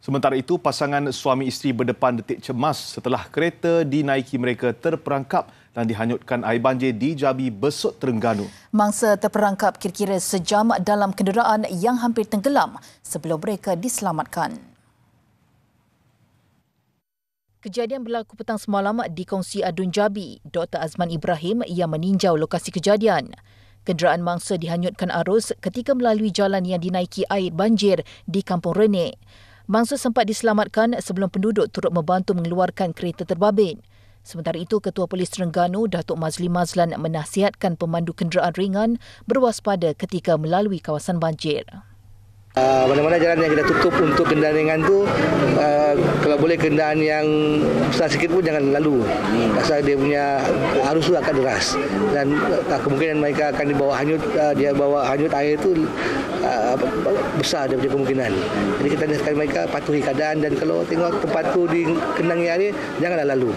Sementara itu, pasangan suami isteri berdepan detik cemas setelah kereta dinaiki mereka terperangkap dan dihanyutkan air banjir di Jabi Besut Terengganu. Mangsa terperangkap kira-kira sejam dalam kenderaan yang hampir tenggelam sebelum mereka diselamatkan. Kejadian berlaku petang semalam di Kongsi Adun Jabi. Dr. Azman Ibrahim yang meninjau lokasi kejadian. Kenderaan mangsa dihanyutkan arus ketika melalui jalan yang dinaiki air banjir di Kampung Renek. Mangsa sempat diselamatkan sebelum penduduk turut membantu mengeluarkan kereta terbabit. Sementara itu, Ketua Polis Terengganu, Datuk Mazli Mazlan menasihatkan pemandu kenderaan ringan berwaspada ketika melalui kawasan banjir. Uh, mana-mana jalan yang kita tutup untuk kenderaan ringan tu uh, kalau boleh kenderaan yang besar sikit pun jangan lalu. Pasal dia punya arus tu akan deras. Dan uh, kemungkinan mereka akan dibawa hanyut uh, dia bawa hanyut air tu uh, besar dia punya kemungkinan. Jadi kita nasihatkan mereka patuhi keadaan dan kalau tengok tempat tu dikenangi air janganlah lalu